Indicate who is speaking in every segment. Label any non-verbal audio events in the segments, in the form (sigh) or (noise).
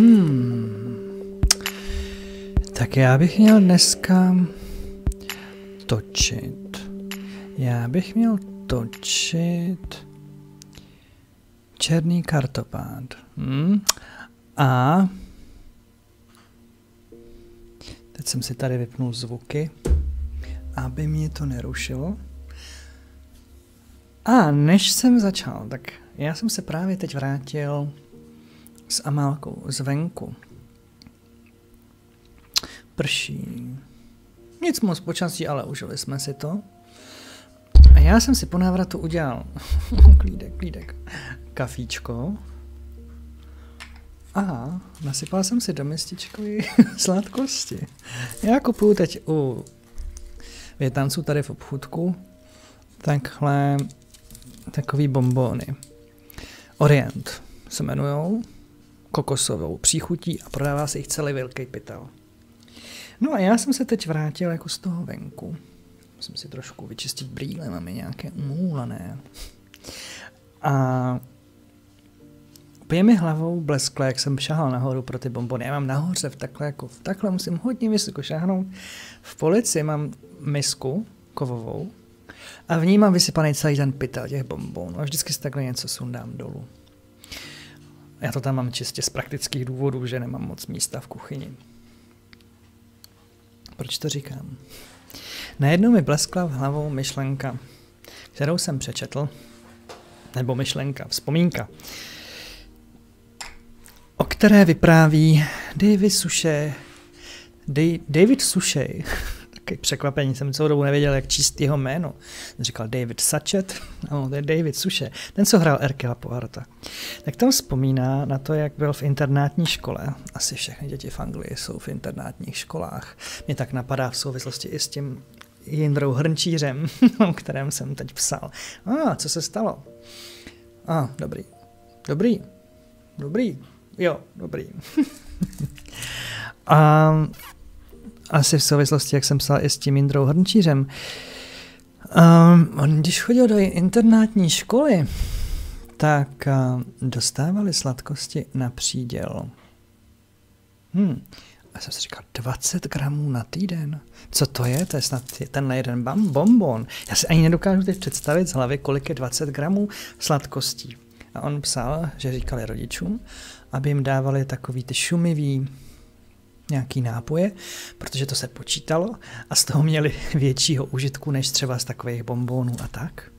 Speaker 1: Hmm. Tak já bych měl dneska točit. Já bych měl točit černý kartopád. Hmm. A teď jsem si tady vypnul zvuky, aby mě to nerušilo. A než jsem začal, tak já jsem se právě teď vrátil s Amálkou zvenku. Prší. Nic moc počasí, ale užili jsme si to. A já jsem si po návratu udělal (laughs) klídek, klídek, kafíčko. A nasypal jsem si do mističkový (laughs) sladkosti. Já kupuju teď u větanců tady v obchůdku takhle takový bombóny. Orient se jmenujou kokosovou příchutí a prodává se jich celý velký pytel. No a já jsem se teď vrátil jako z toho venku. Musím si trošku vyčistit brýle, máme nějaké umůlané. A úplně mi hlavou bleskle, jak jsem šahal nahoru pro ty bombony. Já mám nahoře v takhle, jako v takhle musím hodně vysoko šáhnout. V polici mám misku kovovou a v ní mám vysypaný celý ten pytel těch bombonů. A vždycky si takhle něco sundám dolů. Já to tam mám čistě z praktických důvodů, že nemám moc místa v kuchyni. Proč to říkám? Najednou mi bleskla v hlavou myšlenka, kterou jsem přečetl, nebo myšlenka, vzpomínka, o které vypráví David Suše, David Sušej, taky překvapení, jsem celou dobu nevěděl, jak číst jeho jméno. Říkal David Sachet, (laughs) no, to je David Suše, ten, co hrál Erkela Poirota. Tak tam vzpomíná na to, jak byl v internátní škole. Asi všechny děti v Anglii jsou v internátních školách. Mě tak napadá v souvislosti i s tím Jindrou Hrnčířem, (laughs) o kterém jsem teď psal. A, ah, co se stalo? A, ah, dobrý. Dobrý. Dobrý. Jo, dobrý. (laughs) A asi v souvislosti, jak jsem psal i s tím Jindrou Hrnčířem. Um, on, když chodil do internátní školy, tak uh, dostávali sladkosti na příděl. Hmm. A jsem si říkal, 20 gramů na týden? Co to je? To je snad ten jeden bam, bonbon. Já si ani nedokážu teď představit z hlavy, kolik je 20 gramů sladkostí. A on psal, že říkali rodičům, aby jim dávali takový ty šumivý nějaký nápoje, protože to se počítalo a z toho měli (laughs) většího užitku než třeba z takových bombónů a tak.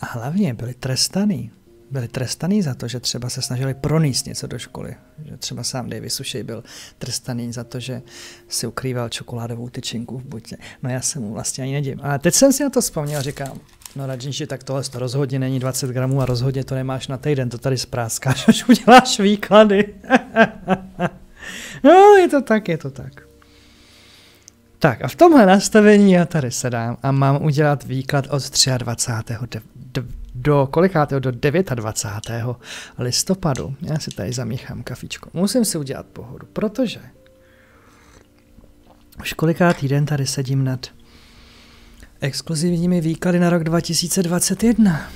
Speaker 1: A hlavně byli trestaný. Byli trestaný za to, že třeba se snažili pronést něco do školy. Že třeba sám Davis Sušej byl trestaný za to, že si ukrýval čokoládovou tyčinku v butě. No já se mu vlastně ani nedím. A teď jsem si na to vzpomněl říkám, No Radžinši, tak tohle to rozhodně není 20 gramů a rozhodně to nemáš na týden, to tady zpráskáš, (laughs) až uděláš výklady. (laughs) No, je to tak, je to tak. Tak a v tomhle nastavení já tady sedám a mám udělat výklad od 23. De, de, do kolikátého? Do 29. listopadu. Já si tady zamíchám kafičko. Musím si udělat pohodu, protože už kolikátý den tady sedím nad exkluzivními výklady na rok 2021.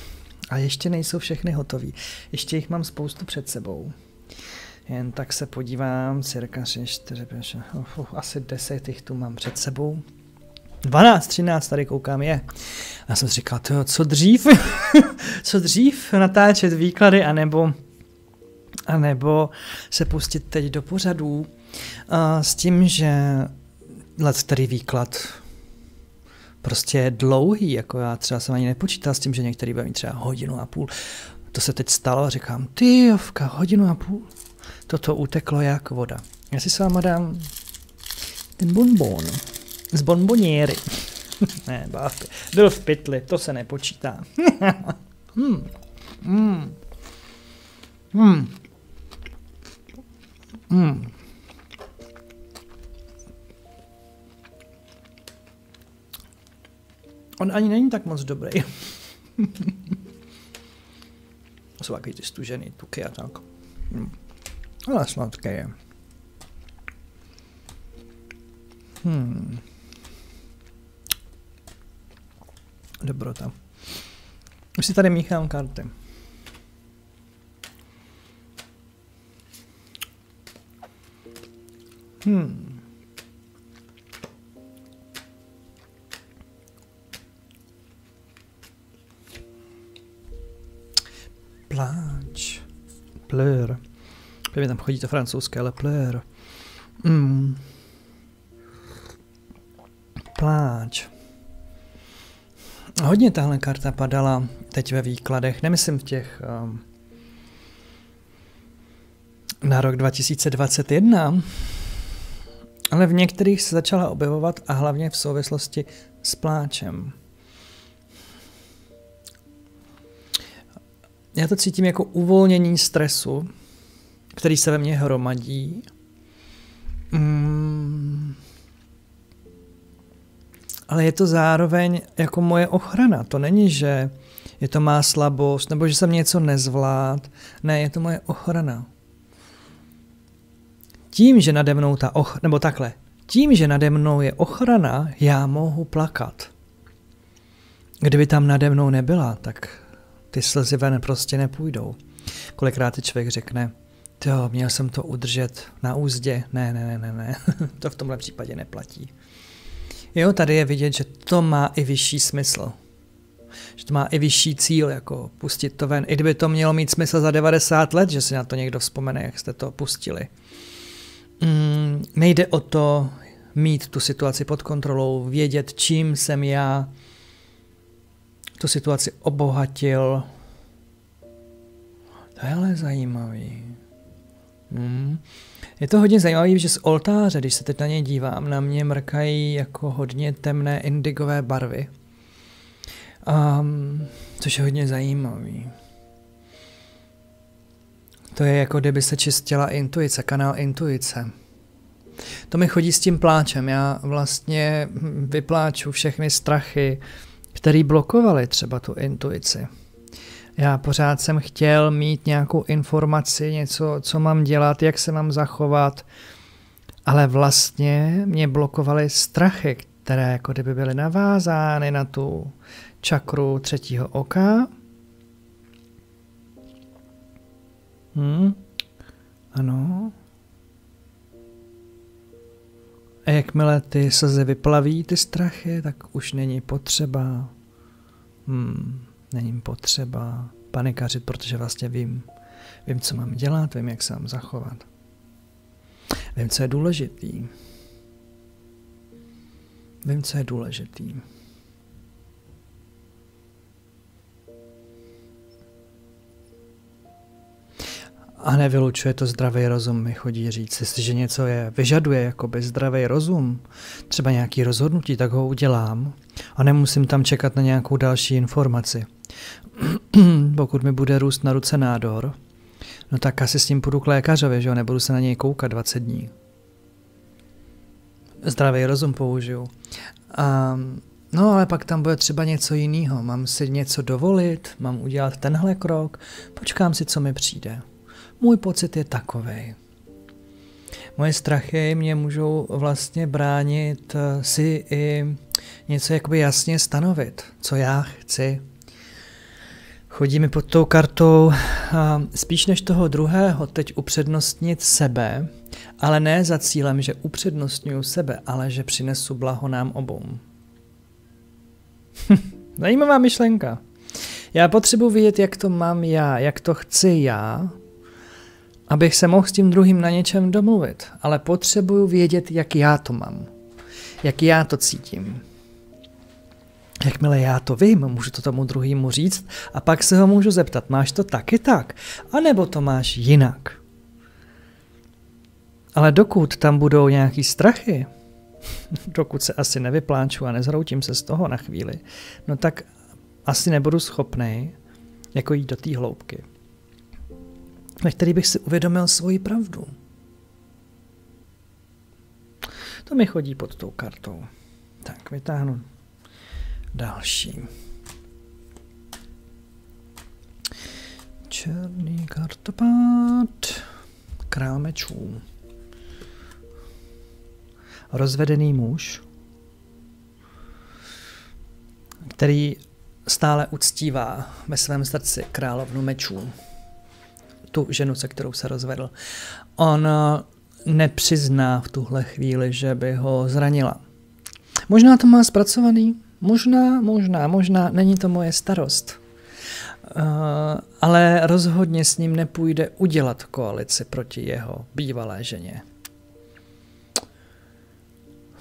Speaker 1: A ještě nejsou všechny hotový. Ještě jich mám spoustu před sebou. Jen tak se podívám, cirka 3, 4, 5, 6, uh, asi 10 jich tu mám před sebou. 12, 13 tady koukám je. Já jsem si říkal, to, co dřív, (laughs) co dřív natáčet výklady, anebo, anebo se pustit teď do pořadů uh, s tím, že let který výklad prostě je dlouhý, jako já třeba jsem ani nepočítal s tím, že některý bude mít třeba hodinu a půl. To se teď stalo a říkám, ty jovka, hodinu a půl toto uteklo jak voda. Já si s váma dám ten bonbon z bonboniery. (laughs) ne, bávte. Byl v pytli, to se nepočítá. (laughs) hmm. Hmm. Hmm. Hmm. On ani není tak moc dobrý. (laughs) jsou takový ty stužený tuky a tak. Hmm. Ale sladké je. Hmm. Dobrota. Už si tady míchám karty. Hmm. Pláč. Pleur. Pevně tam chodí to francouzské, ale pleur. Hmm. Pláč. Hodně tahle karta padala teď ve výkladech, nemyslím v těch um, na rok 2021, ale v některých se začala objevovat a hlavně v souvislosti s pláčem. Já to cítím jako uvolnění stresu, který se ve mně hromadí. Mm. Ale je to zároveň jako moje ochrana. To není, že je to má slabost, nebo že jsem něco nezvlád. Ne, je to moje ochrana. Tím, že nade mnou ta ochrana, nebo takhle, tím, že nade mnou je ochrana, já mohu plakat. Kdyby tam nade mnou nebyla, tak ty slzy ven prostě nepůjdou. Kolikrát ty člověk řekne, jo, měl jsem to udržet na úzdě. Ne, ne, ne, ne, ne. (laughs) to v tomhle případě neplatí. Jo, tady je vidět, že to má i vyšší smysl. Že to má i vyšší cíl, jako pustit to ven. I kdyby to mělo mít smysl za 90 let, že si na to někdo vzpomene, jak jste to pustili. Mm, nejde o to mít tu situaci pod kontrolou, vědět, čím jsem já tu situaci obohatil. To je ale zajímavý. Hmm. Je to hodně zajímavé, že z oltáře, když se teď na ně dívám, na mě mrkají jako hodně temné indigové barvy. Um, což je hodně zajímavý. To je jako kdyby se čistila intuice, kanál intuice. To mi chodí s tím pláčem. Já vlastně vypláču všechny strachy, které blokovaly třeba tu intuici. Já pořád jsem chtěl mít nějakou informaci, něco, co mám dělat, jak se mám zachovat, ale vlastně mě blokovaly strachy, které jako kdyby byly navázány na tu čakru třetího oka. Hmm. Ano. A jakmile ty slzy vyplaví, ty strachy, tak už není potřeba. Hmm, není potřeba panikařit, protože vlastně vím, vím, co mám dělat, vím, jak se mám zachovat. Vím, co je důležitý. Vím, co je důležitý. A nevylučuje to zdravý rozum, mi chodí říct. Jestliže něco je, vyžaduje jakoby zdravý rozum, třeba nějaký rozhodnutí, tak ho udělám a nemusím tam čekat na nějakou další informaci. (clears throat) Pokud mi bude růst na ruce nádor, no tak asi s tím půjdu k lékařovi, že jo, nebudu se na něj koukat 20 dní. Zdravý rozum použiju. A, no ale pak tam bude třeba něco jiného. Mám si něco dovolit, mám udělat tenhle krok, počkám si, co mi přijde. Můj pocit je takový. Moje strachy mě můžou vlastně bránit eh, si i něco jakoby jasně stanovit, co já chci. Chodí mi pod tou kartou spíš než toho druhého teď upřednostnit sebe, ale ne za cílem, že upřednostňuju sebe, ale že přinesu blaho nám obou. (laughs) Zajímavá myšlenka. Já potřebuji vědět, jak to mám já, jak to chci já, abych se mohl s tím druhým na něčem domluvit, ale potřebuju vědět, jak já to mám, jak já to cítím. Jakmile já to vím, můžu to tomu druhému říct a pak se ho můžu zeptat, máš to taky tak, anebo to máš jinak. Ale dokud tam budou nějaký strachy, (laughs) dokud se asi nevypláču a nezhroutím se z toho na chvíli, no tak asi nebudu schopný jako jít do té hloubky ve který bych si uvědomil svoji pravdu. To mi chodí pod tou kartou. Tak, vytáhnu další. Černý kartopát. Král mečů. Rozvedený muž, který stále uctívá ve svém srdci královnu mečů tu ženu, se kterou se rozvedl. On eh, nepřizná v tuhle chvíli, že by ho zranila. Možná to má zpracovaný, možná, možná, možná, není to moje starost. Uh, ale rozhodně s ním nepůjde udělat koalici proti jeho bývalé ženě.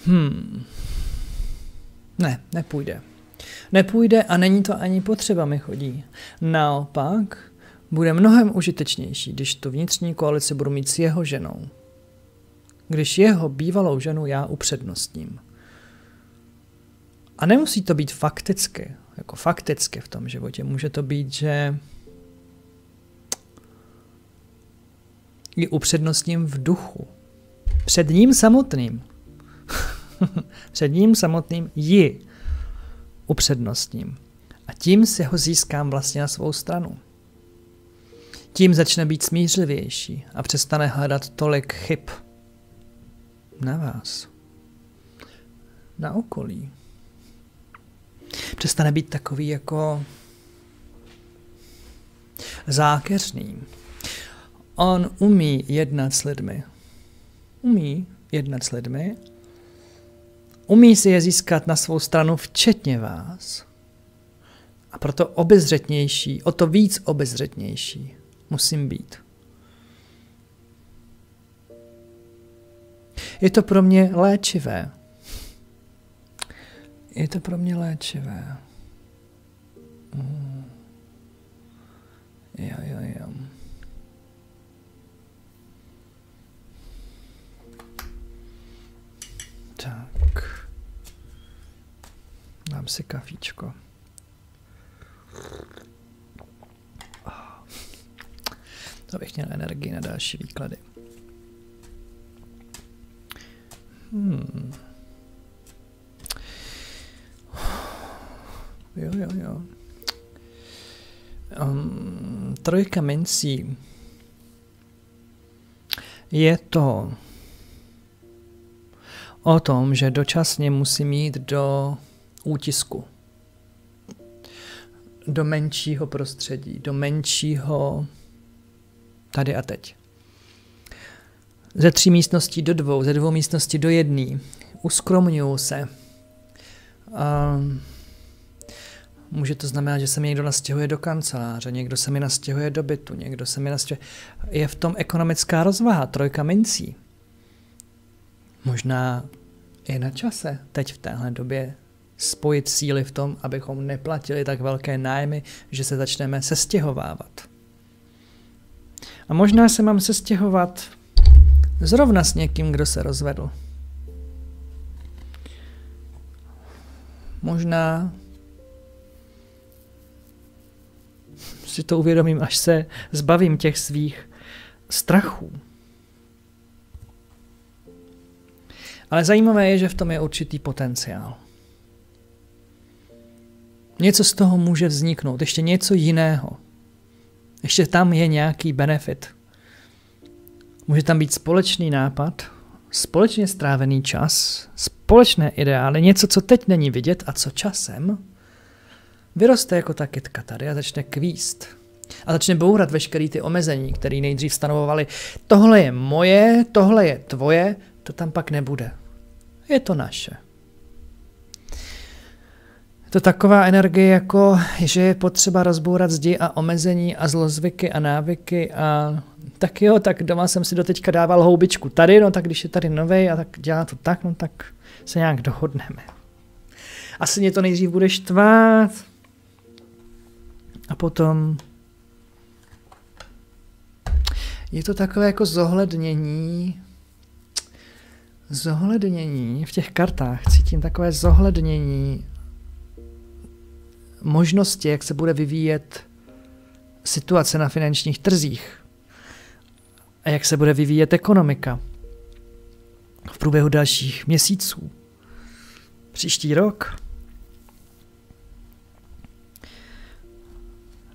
Speaker 1: Hmm. Ne, nepůjde. Nepůjde a není to ani potřeba mi chodí. Naopak, bude mnohem užitečnější, když tu vnitřní koalici budu mít s jeho ženou. Když jeho bývalou ženu já upřednostním. A nemusí to být fakticky, jako fakticky v tom životě. Může to být, že ji upřednostním v duchu. Před ním samotným. (laughs) Před ním samotným ji upřednostním. A tím si ho získám vlastně na svou stranu. Tím začne být smířlivější a přestane hledat tolik chyb na vás, na okolí. Přestane být takový jako zákeřný. On umí jednat s lidmi. Umí jednat s lidmi. Umí si je získat na svou stranu, včetně vás. A proto obezřetnější, o to víc obezřetnější musím být. Je to pro mě léčivé. Je to pro mě léčivé. Mm. Jo, jo, jo. Tak. Dám si kafíčko. abych měl energii na další výklady. Hmm. Jo, jo, jo. Um, trojka mincí. Je to o tom, že dočasně musím jít do útisku. Do menšího prostředí, do menšího tady a teď. Ze tří místností do dvou, ze dvou místností do jedné. Uskromňuju se. A může to znamenat, že se mi někdo nastěhuje do kanceláře, někdo se mi nastěhuje do bytu, někdo se mi nastěhuje... Je v tom ekonomická rozvaha, trojka mincí. Možná je na čase teď v téhle době spojit síly v tom, abychom neplatili tak velké nájmy, že se začneme sestěhovávat. A možná se mám sestěhovat zrovna s někým, kdo se rozvedl. Možná si to uvědomím, až se zbavím těch svých strachů. Ale zajímavé je, že v tom je určitý potenciál. Něco z toho může vzniknout, ještě něco jiného. Ještě tam je nějaký benefit. Může tam být společný nápad, společně strávený čas, společné ideály, něco, co teď není vidět a co časem vyroste jako ta kytka tady a začne kvíst. A začne bourat veškerý ty omezení, které nejdřív stanovovali. Tohle je moje, tohle je tvoje, to tam pak nebude. Je to naše to taková energie, jako že je potřeba rozbourat zdi a omezení a zlozvyky a návyky a tak jo, tak doma jsem si doteďka dával houbičku tady, no tak když je tady novej a tak dělá to tak, no tak se nějak dohodneme. Asi mě to nejdřív bude štvát a potom je to takové jako zohlednění, zohlednění v těch kartách, cítím takové zohlednění možnosti, jak se bude vyvíjet situace na finančních trzích a jak se bude vyvíjet ekonomika v průběhu dalších měsíců, příští rok.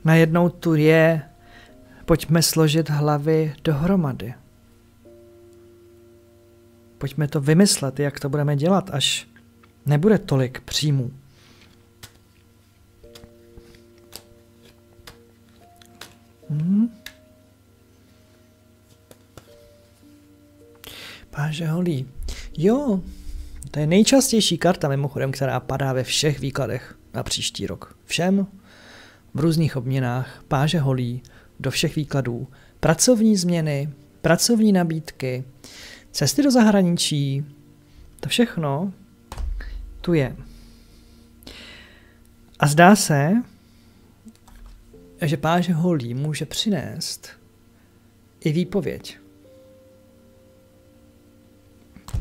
Speaker 1: Najednou tu je, pojďme složit hlavy dohromady. Pojďme to vymyslet, jak to budeme dělat, až nebude tolik příjmů. Páže holí. Jo, to je nejčastější karta mimochodem, která padá ve všech výkladech na příští rok. Všem v různých obměnách, páže holí, do všech výkladů, pracovní změny, pracovní nabídky, cesty do zahraničí, to všechno tu je. A zdá se, že páže holí může přinést i výpověď,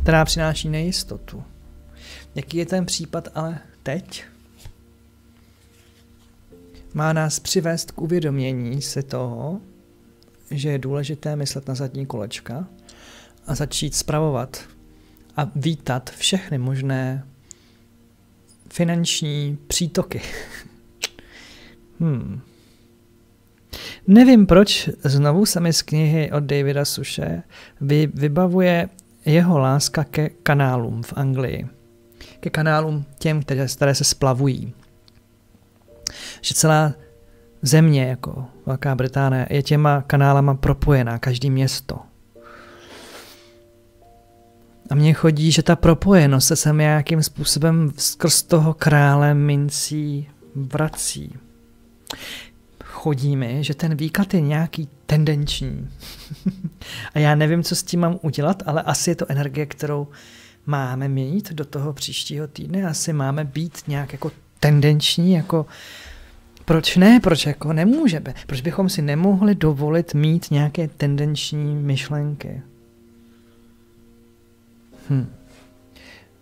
Speaker 1: která přináší nejistotu. Jaký je ten případ ale teď? Má nás přivést k uvědomění se toho, že je důležité myslet na zadní kolečka a začít spravovat a vítat všechny možné finanční přítoky. (laughs) hmm. Nevím, proč znovu se mi z knihy od Davida Suše vy, vybavuje jeho láska ke kanálům v Anglii. Ke kanálům těm, které, které se splavují. Že celá země, jako Velká Británie, je těma kanálama propojená, každý město. A mně chodí, že ta propojenost se sem nějakým způsobem skrz toho krále mincí vrací. Chodí mi, že ten výklad je nějaký tendenční. (laughs) a já nevím, co s tím mám udělat, ale asi je to energie, kterou máme mít do toho příštího týdne. Asi máme být nějak jako tendenční, jako proč ne, proč jako nemůžeme, proč bychom si nemohli dovolit mít nějaké tendenční myšlenky. Hm.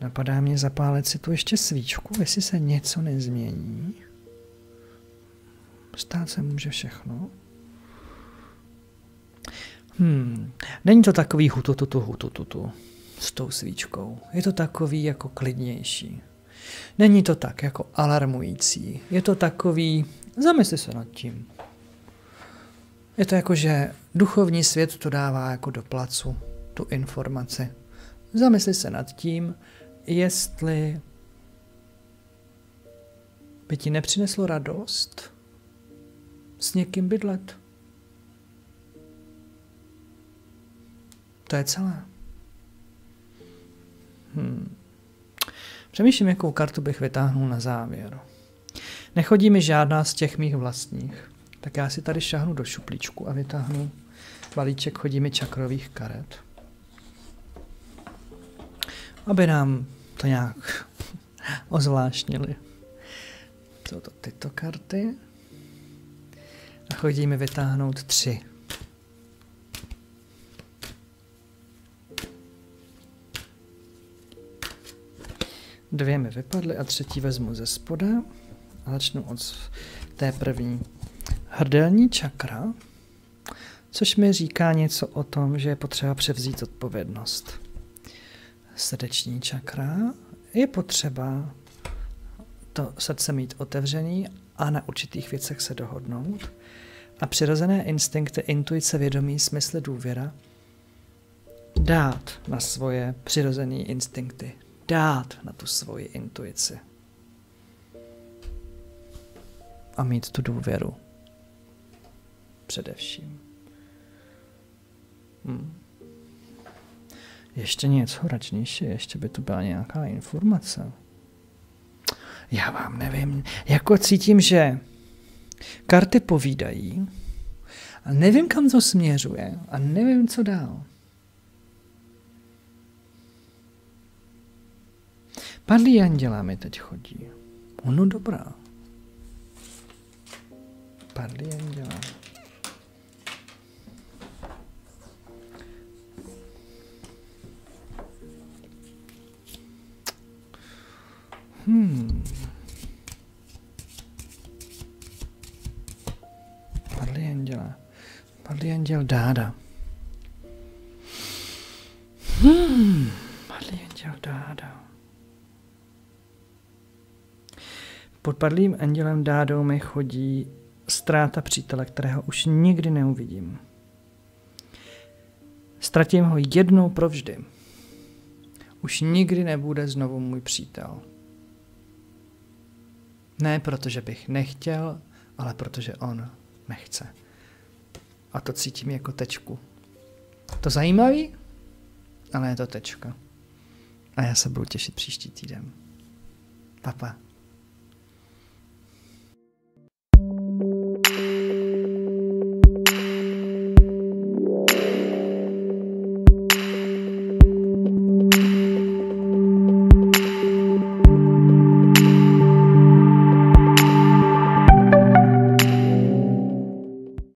Speaker 1: Napadá mě zapálit si tu ještě svíčku, jestli se něco nezmění. Stát se může všechno. Hmm. Není to takový hutututu hutututu s tou svíčkou. Je to takový jako klidnější. Není to tak jako alarmující. Je to takový, zamysli se nad tím. Je to jako, že duchovní svět to dává jako do placu, tu informaci. Zamysli se nad tím, jestli by ti nepřineslo radost s někým bydlet. To je celé. Hmm. Přemýšlím, jakou kartu bych vytáhnul na závěr. Nechodí mi žádná z těch mých vlastních. Tak já si tady šahnu do šuplíčku a vytáhnu balíček chodí mi čakrových karet. Aby nám to nějak (laughs) ozvláštnili. Jsou to tyto karty. A chodí mi vytáhnout tři. Dvě mi vypadly a třetí vezmu ze spoda a začnu od té první. Hrdelní čakra, což mi říká něco o tom, že je potřeba převzít odpovědnost. Srdeční čakra je potřeba to srdce mít otevřený a na určitých věcech se dohodnout. A přirozené instinkty, intuice, vědomí, smysl, důvěra dát na svoje přirozené instinkty, dát na tu svoji intuici. A mít tu důvěru. Především. Hmm. Ještě něco hračnější, ještě by to byla nějaká informace. Já vám nevím, jako cítím, že karty povídají a nevím, kam to směřuje a nevím, co dál. Padlý andělá mi teď chodí. Ono dobrá. Padlý andělá. Hmm. Padlý anděla. Padlý anděl Dáda. Hmm. Padlý anděl Dáda. Pod padlým andělem Dádou mi chodí ztráta přítele, kterého už nikdy neuvidím. Ztratím ho jednou provždy. Už nikdy nebude znovu můj přítel. Ne protože bych nechtěl, ale protože on nechce. A to cítím jako tečku. To zajímavý? Ale je to tečka. A já se budu těšit příští týden. Papa.